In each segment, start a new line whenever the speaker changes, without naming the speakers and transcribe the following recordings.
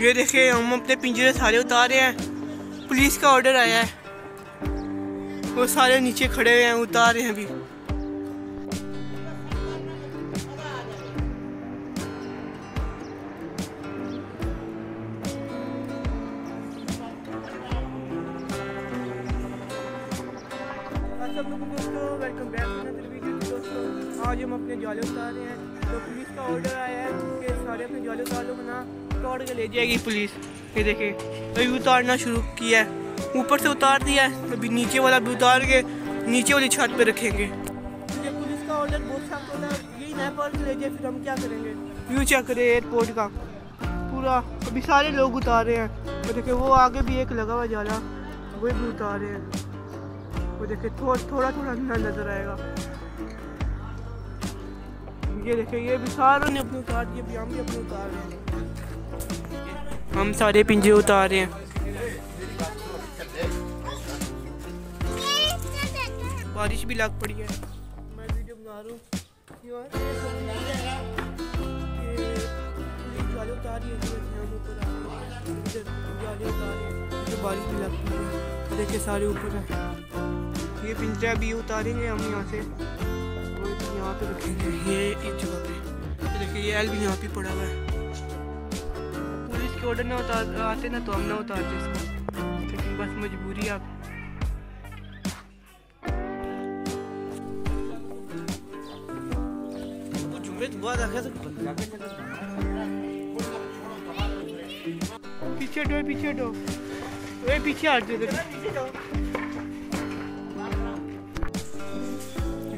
ये देखिए, हम अपने पिंजरे सारे उतार हैं। पुलिस का ऑर्डर आया है। वो सारे नीचे खड़े हुए हैं, उतार हैं अभी। दोस्तों वेलकम आज हम अपने जाले उतार रहे हैं। तो पुलिस का ऑर्डर आया है कि सारे अपने जाले उतार लो बना तोड़ के ले जाएगी पुलिस। ये देखे अभी तो उतारना शुरू किया है। ऊपर से उतार दिया है अभी नीचे वाला भी उतार के नीचे वाली छत पे रखेंगे। ये पुलिस का ऑर्डर बहुत सख्त होता है यही नया पार ले जाए फिर हम क्या करेंगे? व्यू चेक करें एयरपोर्ट का। पूरा अभी सारे लोग उतार रहे हैं। तो देखे वो आगे भी एक लगा हुआ जाला वो भी उतार रहे हैं। वो देखे थोड़ा थोड़ा थोड़ा नज़र आएगा। ये देखे ये भी सारों ने अपने उतार दिए अभी हम भी अपने उतार रहे हैं। हम सारे पिंजे उतार रहे हैं। बारिश भी लग पड़ी है। मैं वीडियो बना रहा हूँ। उतार बारिश भी लग पड़ी है। देखिए, सारे ऊपर है। ये पिंजरा भी उतारेंगे हम यहाँ से। यहाँ पे रखेंगे ये इस जगह पे। देखिए ये एल भी यहाँ पे पड़ा हुआ है। पुलिस के ऑर्डर ना उतार आते ना तो हम ना उतारते इसको। लेकिन बस मजबूरी आप। पीछे हटो पीछे हटो। पीछे हट जाओ।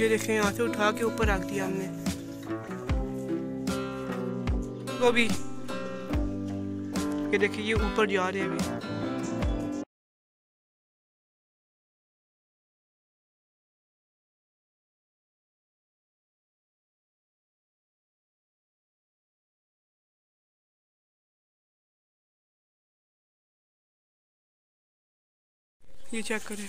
ये देखें यहाँ से उठा के ऊपर रख दिया हमने। तो भी ये देखिए, ये ऊपर जा रहे हैं अभी। ये चेक करें।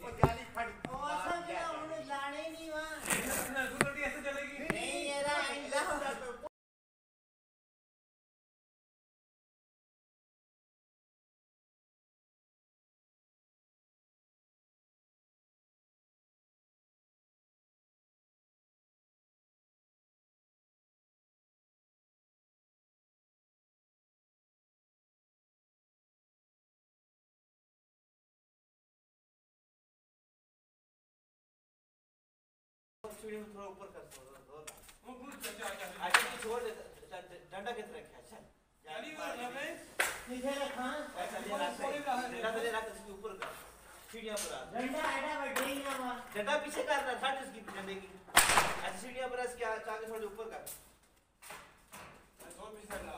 सीढ़ी में थोड़ा ऊपर कर वो गुड अच्छा अच्छा तू छोड़ दे डंडा कितना रखे अच्छा जाली में रखा है नीचे रखा ले रखा डंडा ले रखा इसके ऊपर कर सीढ़ियाँ पर डंडा ही ना डंडा पीछे करना था इसकी डंडे की ऐसे सीढ़ियाँ पर इसके आगे थोड़े ऊपर कर पीछे ला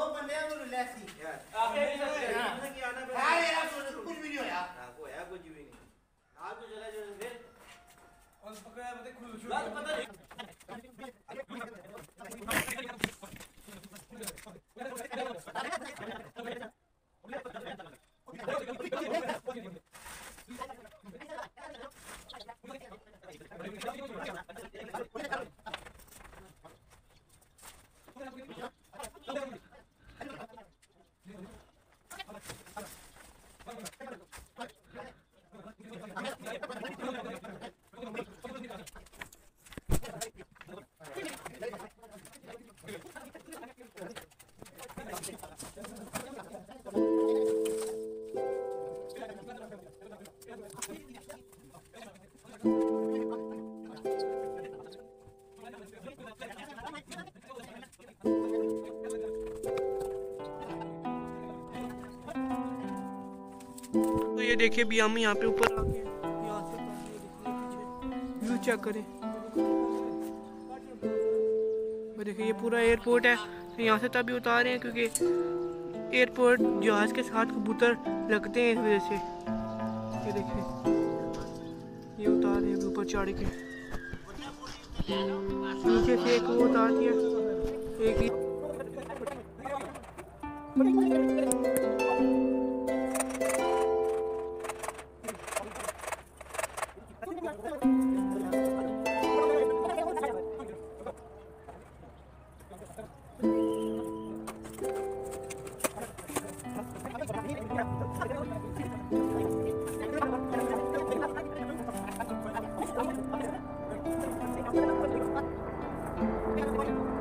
पर बंदे हैं रिलैक्स ही यार आगे की आना पे यार कुछ भी नहीं होया हाँ है कुछ भी नहीं आप तो चला जाओ फिर और पकड़ा पता खुल पता नहीं
तो ये देखिए, भी हम यहाँ पे ऊपर आ गए तो व्यू चेक करें। वो देखिए, ये पूरा एयरपोर्ट है। यहाँ से तभी उतार रहे हैं क्योंकि एयरपोर्ट जहाज़ के साथ कबूतर लगते हैं इस वजह से। ये देखिए। ऊपर चढ़ के। नीचे से एक वो उतार दिया एक ही। Thank you.